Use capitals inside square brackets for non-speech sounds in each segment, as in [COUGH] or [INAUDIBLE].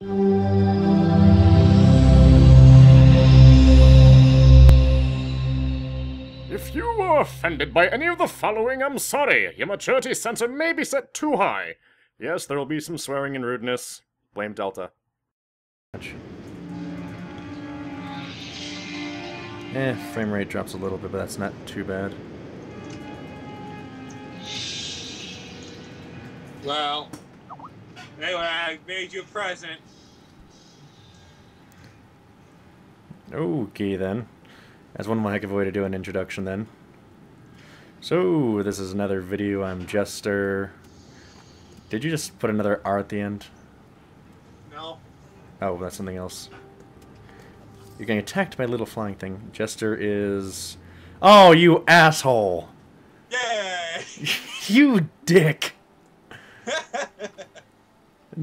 If you were offended by any of the following, I'm sorry. Your maturity sensor may be set too high. Yes, there will be some swearing and rudeness. Blame Delta. Eh, frame rate drops a little bit, but that's not too bad. Well, anyway, I made you a present. Okay then. That's one more heck of a way to do an introduction then. So, this is another video. I'm Jester. Did you just put another R at the end? No. Oh, that's something else. You're getting attacked by a little flying thing. Jester is... Oh, you asshole! Yay! [LAUGHS] You dick!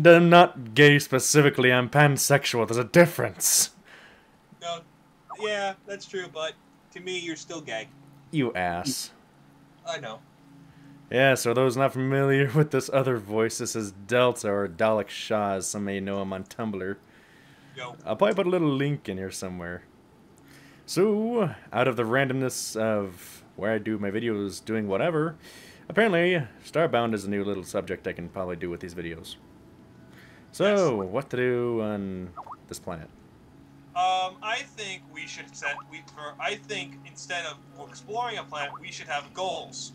I'm not gay specifically, I'm pansexual. There's a difference. no. Yeah, that's true, but to me, you're still gay. You ass. I know. Yeah, so those not familiar [LAUGHS] with this other voice, this is Delta or Dalek Sha, as some may know him on Tumblr. Yo. I'll probably put a little link in here somewhere. So, out of the randomness of where I do my videos doing whatever, apparently Starbound is a new little subject I can probably do with these videos. So, Excellent. what to do on this planet? Um, I think we should set. We for. I think instead of exploring a planet, we should have goals.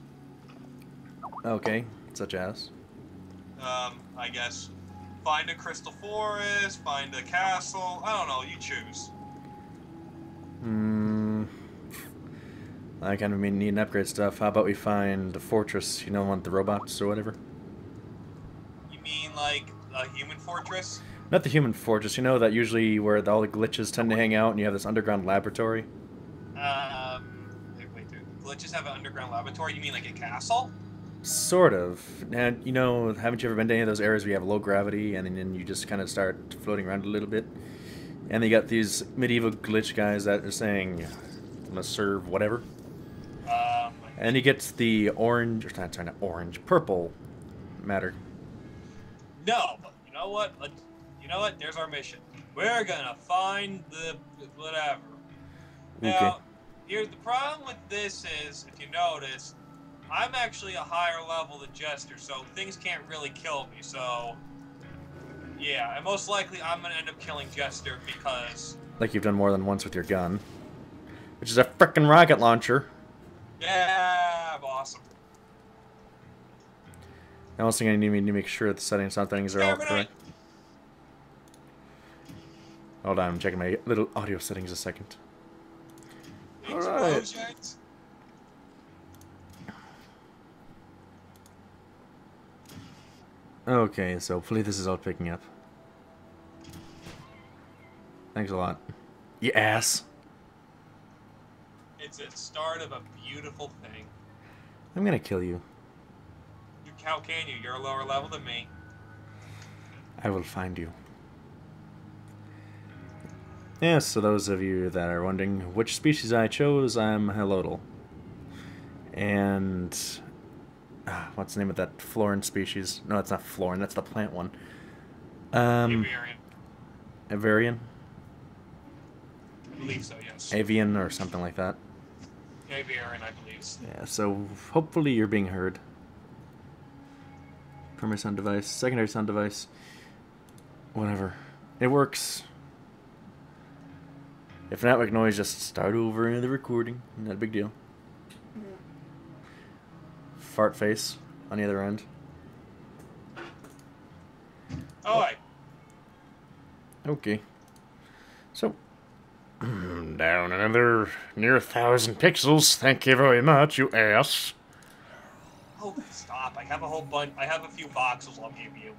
Okay, such as? Um, I guess find a crystal forest, find a castle. I don't know. You choose. Hmm. I kind of mean need an upgrade stuff. How about we find the fortress? You know, want the robots or whatever. Mean like a human fortress? Not the human fortress. You know that usually where all the glitches tend to hang out, and you have this underground laboratory. Um, wait, wait, do glitches have an underground laboratory? You mean like a castle? Sort of. And you know, haven't you ever been to any of those areas where you have low gravity, and then you just kind of start floating around a little bit? And they got these medieval glitch guys that are saying, "I'm gonna serve whatever," Um, and he gets the orange, or not, sorry, not orange, purple matter. No, but you know what? Let- You know what? There's our mission. We're gonna find the whatever. Okay. Now, here's the problem with this is, if you notice, I'm actually a higher level than Jester, so things can't really kill me. So, yeah, and most likely I'm gonna end up killing Jester because, Like you've done more than once with your gun, which is a frickin' rocket launcher. yeah, I'm awesome. I also think I need me to make sure that the settings on things are all correct. Hold on, I'm checking my little audio settings a second. Alright. Okay, so hopefully this is all picking up. Thanks a lot. You ass. It's a start of a beautiful thing. I'm gonna kill you. How can you? You're a lower level than me. I will find you. Yes, so those of you that are wondering which species I chose, I'm Helodal. And ah, what's the name of that Floran species? No, it's not Floran, that's the plant one. Um Aviarian. Avarian? I believe so, yes. Avian or something like that. Aviarian, I believe. Yeah, so hopefully you're being heard. Primary sound device, secondary sound device, whatever. It works. If not, we can always just start over in the recording. Not a big deal. Fart face on the other end. Oh, Okay. So, [CLEARS THROAT] Down another near a thousand pixels. Thank you very much, you ass. oh, stop. I have a whole bunch. I have a few boxes I'll give you.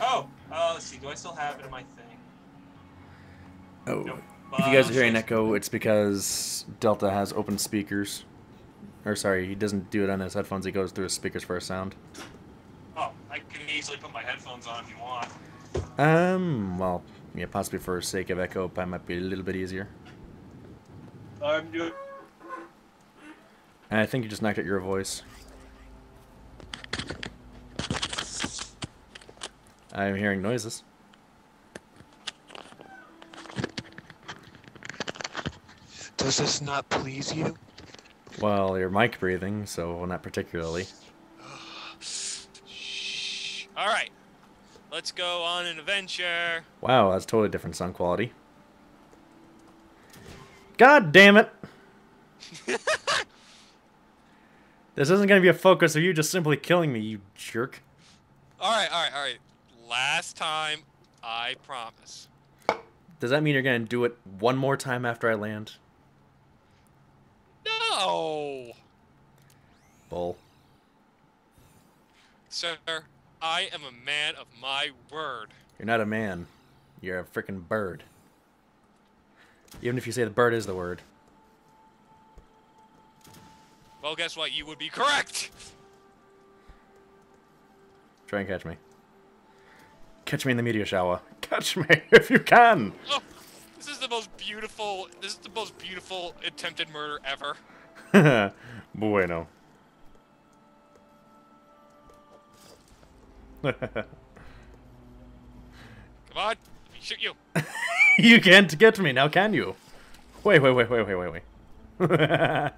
Oh, uh, let's see. Do I still have it in my thing? oh, Nope. if you guys Uh, are hearing shit. echo, it's because Delta has open speakers. Or sorry, he doesn't do it on his headphones. He goes through his speakers for a sound. Oh, I can easily put my headphones on if you want. Um, well, yeah, possibly for sake of echo, it might be a little bit easier. I'm doing. And I think you just knocked out your voice. I'm hearing noises. Does this not please you? Well, your mic breathing, so not particularly. Shh. All right. Let's go on an adventure. Wow, that's totally different sound quality. God damn it! [LAUGHS] this isn't gonna be a focus of you just simply killing me, you jerk. All right, all right, all right. Last time, I promise. Does that mean you're gonna do it one more time after I land? No, Bull. sir. I am a man of my word. You're not a man. You're a freaking bird. Even if you say the bird is the word. Well, guess what? You would be correct. Try and catch me. Catch me in the meteor shower. Catch me [LAUGHS] if you can. Oh, this is the most beautiful. This is the most beautiful attempted murder ever. [LAUGHS] bueno. [LAUGHS] Come on, let me shoot you. you can't get me now, can you? Wait, wait, wait, wait, wait, wait, wait.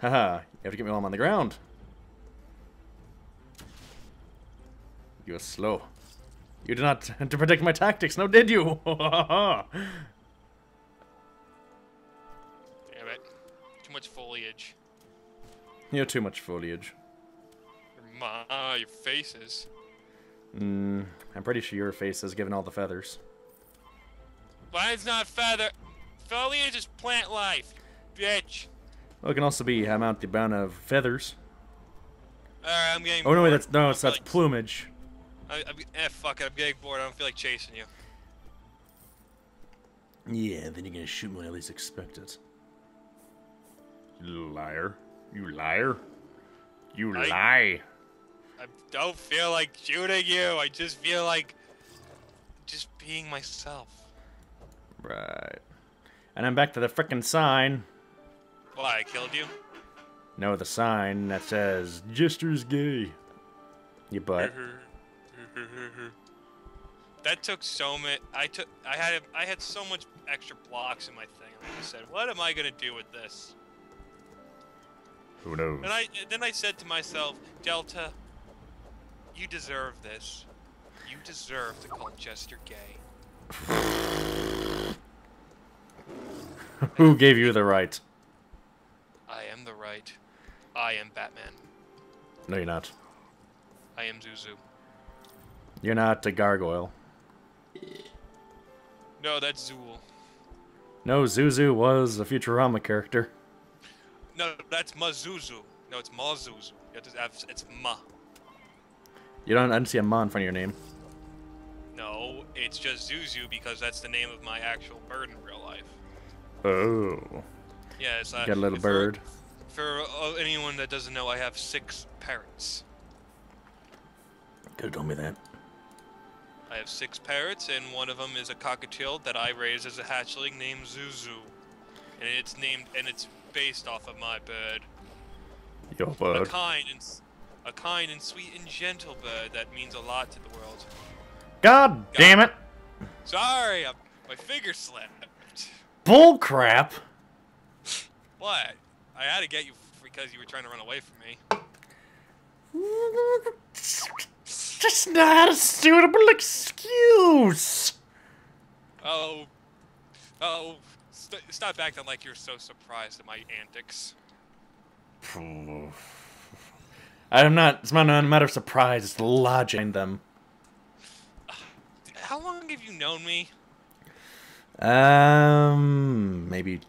Haha, you have to get me while I'm on the ground. You are slow. You did not [LAUGHS] to predict my tactics, no did you? [LAUGHS] Damn it! Too much foliage. you have too much foliage. Your, ma- your faces. Mm, I'm pretty sure your face is given all the feathers. Mine's not feather. Foliage is plant life, bitch. Well, it can also be amount the amount of feathers. Alright, I'm getting Oh no, wait, that's no, I it's that's like- plumage. I, I'm, eh, fuck it. I'm getting bored. I don't feel like chasing you. Yeah, then you're gonna shoot me when I least expect it. You liar. You liar. You I- lie. I don't feel like shooting you. I just feel like just being myself. Right. And I'm back to the frickin' sign. Why? I killed you? No, the sign that says "Jester's gay." You butt. [LAUGHS] that took so much. I took. I had. I had so much extra blocks in my thing. I said, "What am I gonna do with this?" Who knows? And I then I said to myself, Delta, you deserve this. You deserve to call Jester gay. [LAUGHS] Who gave you the right? I am right. I am Batman. No, you're not. I am Zuzu. You're not a gargoyle. No, that's Zool. No, Zuzu was a Futurama character. No, that's Mazuzu. No, it's Mazuzu. You have to it's Ma. You don't. I don't see a ma in front of your name. No, it's just Zuzu because that's the name of my actual bird in real life. Oh. Yeah, it's uh, Got a little bird. For uh, anyone that doesn't know, I have six parrots. Could have told me that. I have six parrots, and one of them is a cockatiel that I raised as a hatchling named Zuzu, and it's named and it's based off of my bird, Your bird. a kind and a kind and sweet and gentle bird that means a lot to the world. God damn it! Sorry, I, my finger slipped. Bull crap! What? I had to get you because you were trying to run away from me. Just not a suitable excuse. Oh, oh, st- stop acting like you're so surprised at my antics. I'm not. It's not a matter of surprise. It's the logic in them. How long have you known me? Um, maybe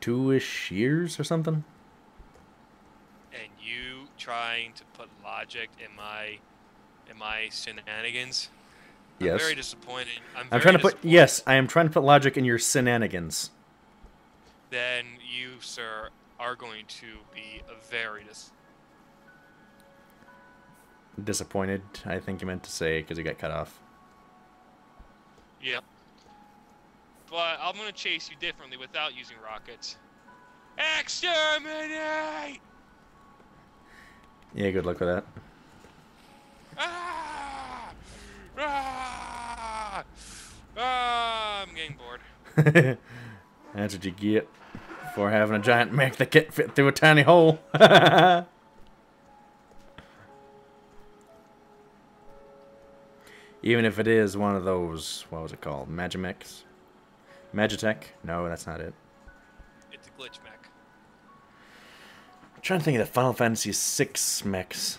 two-ish years or something. and you trying to put logic in my in my shenanigans. I'm Yes. very disappointed. I'm, I'm very trying to put. Yes, I am trying to put logic in your shenanigans. Then you, sir, are going to be a very dis. Disappointed. I think you meant to say because you got cut off. Yep. But I'm gonna chase you differently without using rockets. Exterminate! Yeah, good luck with that. Ah! Ah! Ah! I'm getting bored. [LAUGHS] That's what you get for having a giant mech that can't fit through a tiny hole. [LAUGHS] Even if it is one of those, what was it called? Magimechs? Magitek? No, that's not it. It's a glitch mech. I'm trying to think of the Final Fantasy VI mechs.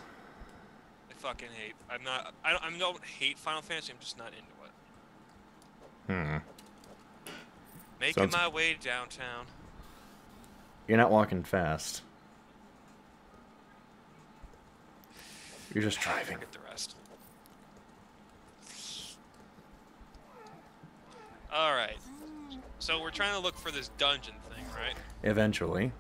I fucking hate. I'm not. I don't, I don't hate Final Fantasy. I'm just not into it. Hmm. Making Sounds- my way downtown. You're not walking fast. You're just driving. Forget the rest. All right. So we're trying to look for this dungeon thing, right? Eventually.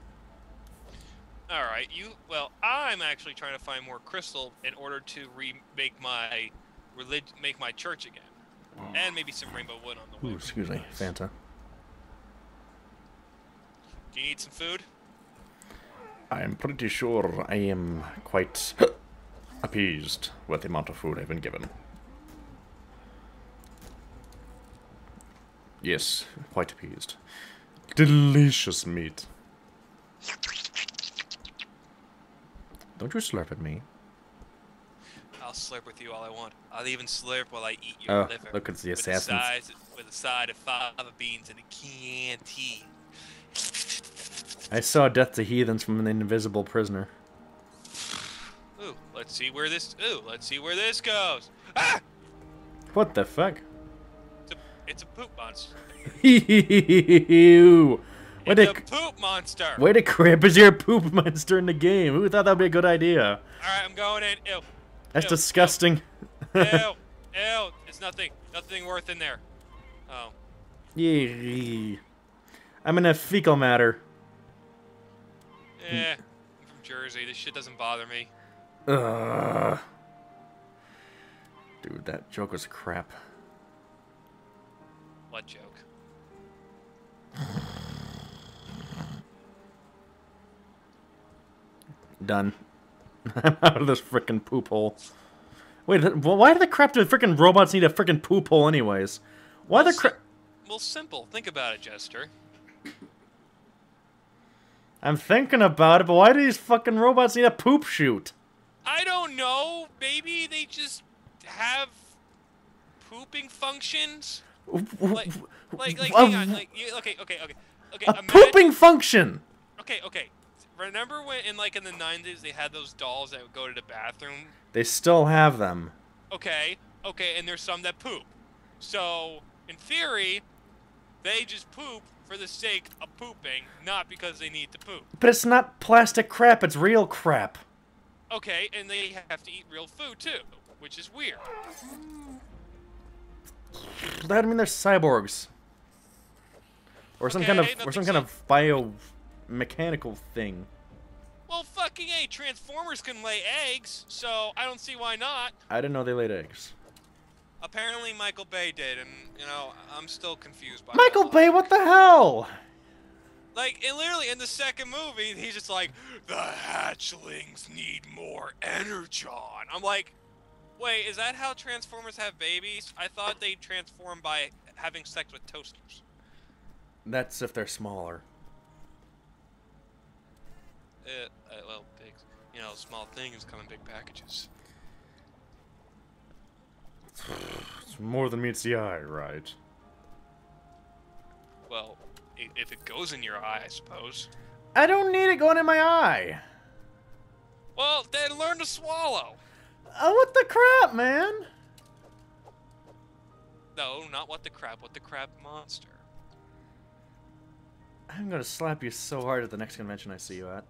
All right. You. Well, I'm actually trying to find more crystal in order to remake my relig- make my church again, and maybe some rainbow wood on the way. Ooh, excuse me, Fanta. Do you need some food? I am pretty sure I am quite [CLEARS THROAT] appeased with the amount of food I've been given. Yes, quite appeased. Delicious meat. Don't you slurp at me. I'll slurp with you all I want. I'll even slurp while I eat your Oh, liver. look, it's the with a with a side of fava beans and a canteen. I saw Death to Heathens from an invisible prisoner. Ooh, let's see where this. Ooh, let's see where this goes. Ah! What the fuck? It's a, poop monster. [LAUGHS] Ew. Way It's a poop monster. way to crap is your poop monster in the game. Who thought that'd be a good idea? All right, I'm going in. Ew, That's Ew, disgusting. ew, [LAUGHS] ew. It's nothing. Nothing worth in there. Oh, Yee. I'm in a fecal matter. eh. I'm from Jersey. This shit doesn't bother me. Ugh. Dude, that joke was crap. What joke? Done. [LAUGHS] I'm out of this frickin' poop hole. Wait, why do the crap do frickin' robots need a frickin' poop hole anyways? Why the crap? Well, simple. Think about it, Jester. I'm thinking about it, but why do these fucking robots need a poop chute? I don't know. Maybe they just have pooping functions. Like, like, hang on. Like, you, okay, okay, okay, okay. a imagine- pooping function. Okay, okay. Remember when in like in the '90s they had those dolls that would go to the bathroom? They still have them. Okay, okay, and there's some that poop. So in theory, they just poop for the sake of pooping, not because they need to poop. But it's not plastic crap, it's real crap. Okay, and they have to eat real food too, which is weird. That I mean they're cyborgs. Or some kind of or some kind of biomechanical thing. Well, fucking a Transformers can lay eggs, so I don't see why not. I didn't know they laid eggs. Apparently, Michael Bay did, and you know I'm still confused by Michael that. Bay, what the hell? Like, it literally in the second movie, he's just like, the hatchlings need more energon. I'm like, wait, is that how Transformers have babies? I thought they transform by having sex with toasters. That's if they're smaller. Uh, uh, well, big, you know, small things come in big packages. [SIGHS] It's more than meets the eye, right? Well, if it goes in your eye, I suppose. I don't need it going in my eye. Well, then learn to swallow. Oh, what the crap, man? No, not what the crap, what the crap monster. I'm gonna slap you so hard at the next convention I see you at.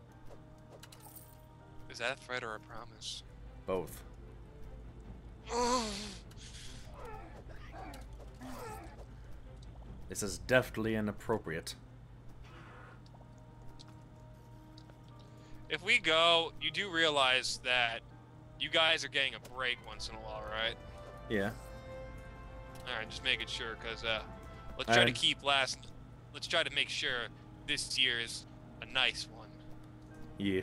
Is that a threat or a promise? Both. [SIGHS] This is deftly inappropriate. If we go, you do realize that you guys are getting a break once in a while, right? Yeah. All right, just making sure, cause uh, let's try to keep last. Let's try to make sure this year is a nice one. Yeah.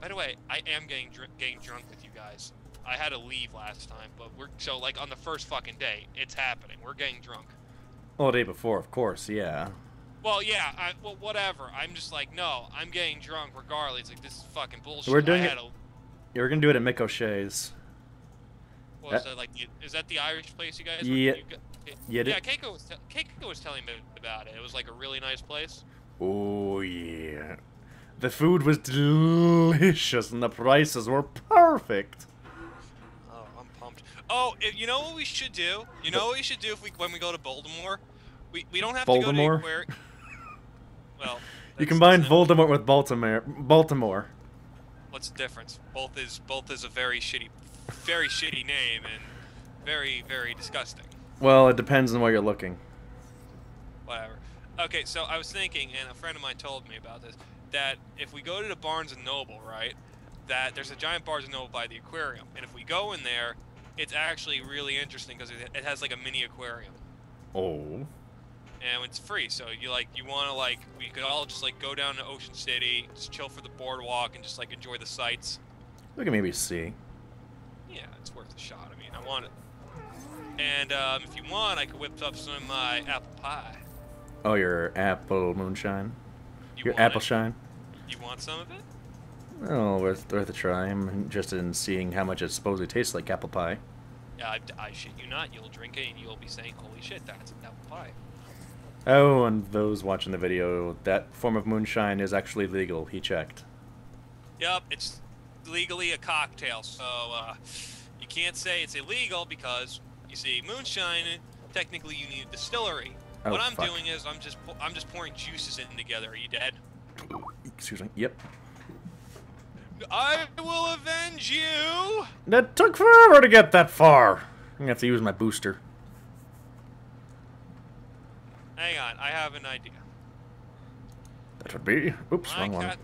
By the way, I am getting dr- getting drunk with you guys. I had to leave last time, but we're so like on the first fucking day, it's happening. We're getting drunk. Well, the day before, of course, yeah. Well, yeah, I, well, whatever. I'm just like, no, I'm getting drunk regardless. It's like this is fucking bullshit. We're doing it- had a- Yeah, we're gonna do it at Mick O'Shea's. what was that- that like? Is that the Irish place you guys? were- Yeah. You got, Yeah, yeah. it- Keiko was te- Keiko was telling me about it. It was like a really nice place. Oh yeah. The food was delicious and the prices were perfect. Oh, I'm pumped. Oh, if, you know what we should do? You know what we should do if we when we go to Baltimore? We we don't have Baltimore? to go to where. [LAUGHS] Well, [LAUGHS] You combine Voldemort with Baltimore. Baltimore. What's the difference? Both is both is a very shitty, very shitty name and very very disgusting. Well, it depends on where you're looking. Whatever. Okay, so I was thinking, and a friend of mine told me about this, that if we go to the Barnes and Noble, right, that there's a giant Barnes and Noble by the aquarium, and if we go in there, it's actually really interesting because it, it has like a mini aquarium, Oh. And it's free. So you like you want to like we could all just like go down to Ocean City, just chill for the boardwalk, and just like enjoy the sights. We can maybe see. Yeah, it's worth a shot. I mean, I want it. And um, if you want, I could whip up some of my apple pie. Oh, your apple moonshine. You Your apple it? shine. You want some of it? Oh, worth worth a try. I'm interested in seeing how much it supposedly tastes like apple pie. Yeah, I, I shit you not. You'll drink it and you'll be saying, "Holy shit, that's an apple pie." Oh, and those watching the video, that form of moonshine is actually legal. He checked. Yep, it's legally a cocktail, so uh, you can't say it's illegal because you see, moonshine. Technically, you need a distillery. Oh, what I'm fuck. doing is I'm just I'm just pouring juices in together. Are you dead? Excuse me. Yep. I will avenge you. That took forever to get that far. I'm gonna have to use my booster. Hang on, I have an idea. That would be. Oops, My wrong one. if,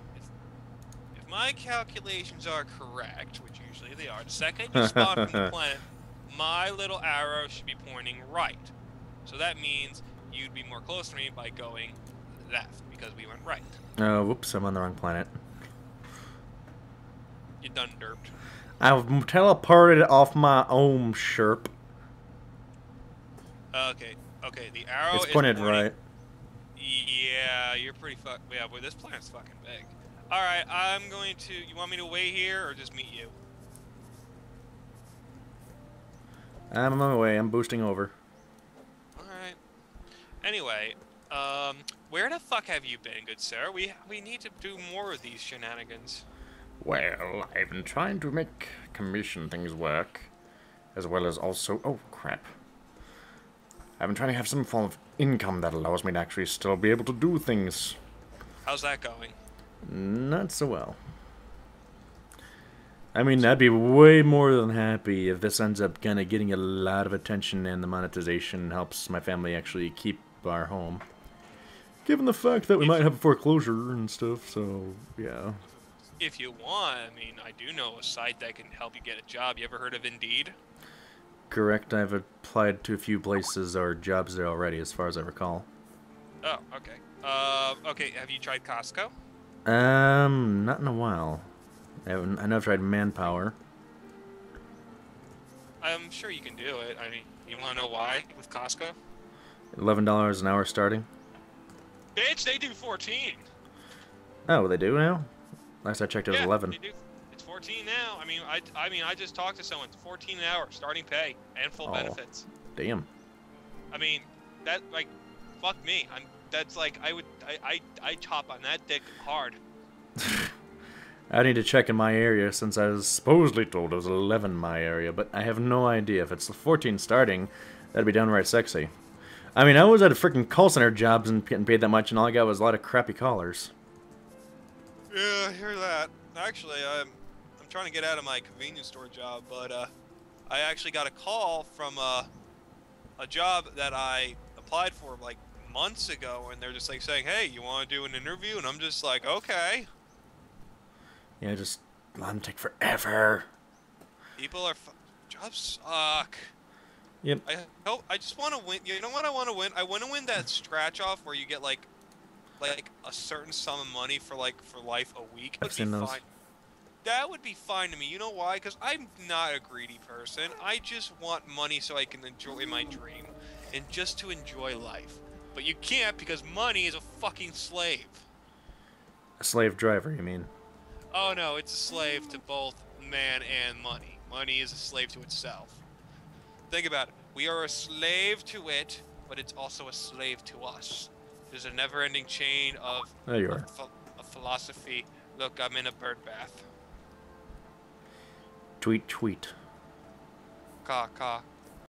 my calculations are correct, which usually they are, the second you spawn from the [LAUGHS] planet, my little arrow should be pointing right. So that means you'd be more close to me by going left because we went right. Oh, whoops, I'm on the wrong planet. You done derped. I've teleported off my own sherp. Okay, okay. The arrow It's is pointed pointing- right. Yeah, you're pretty fuck. Yeah, boy, this planet's fucking big. All right, I'm going to. You want me to wait here or just meet you? I'm on my way. I'm boosting over. All right. Anyway, um, where the fuck have you been, good sir? We we need to do more of these shenanigans. Well, I've been trying to make commission things work, as well as also. Oh, crap. I've been trying to have some form of income that allows me to actually still be able to do things. How's that going? Not so well. I mean, I'd be way more than happy if this ends up kind of getting a lot of attention and the monetization helps my family actually keep our home. Given the fact that we might have a foreclosure and stuff, so yeah. If you want, I mean, I do know a site that can help you get a job. You ever heard of Indeed? Correct, I've applied to a few places or jobs there already, as far as I recall. Oh, okay. Uh, okay. Have you tried Costco? Um, not in a while. I, haven't, I know I've tried Manpower. I'm sure you can do it. I mean, you want to know why with Costco? $11 an hour starting. Bitch, they do 14. Oh, they do now? Last I checked, it was yeah, 11. They do. It's 14 now. I mean, I, I mean, I just talked to someone. 14 an hour, starting pay and full Oh. benefits. Damn. I mean, that like, fuck me. I'm. That's like I would. I I I chop on that dick hard. [LAUGHS] I need to check in my area since I was supposedly told it was 11 in my area, but I have no idea. If it's 14 starting, that'd be downright sexy. I mean, I was at a freaking call center jobs and getting paid that much, and all I got was a lot of crappy callers. Yeah, I hear that. Actually, I'm I'm trying to get out of my convenience store job, but uh, I actually got a call from uh, a job that I applied for like months ago, and they're just like saying, "Hey, you want to do an interview?" And I'm just like, "Okay." Yeah, just let them take forever. People are jobs suck. Yep. I hope I just want to win. You know what I want to win? I want to win that scratch off where you get like, like a certain sum of money for like for life a week. I've seen those. fine. That would be fine to me. You know why? Because I'm not a greedy person. I just want money so I can enjoy my dream and just to enjoy life. But you can't because money is a fucking slave. A slave driver, you mean? Oh no, it's a slave to both man and money. Money is a slave to itself. Think about it. We are a slave to it, but it's also a slave to us. There's a never-ending chain of, There you are. ph- of philosophy. Look, I'm in a bird bath. Tweet, tweet. Caw, caw,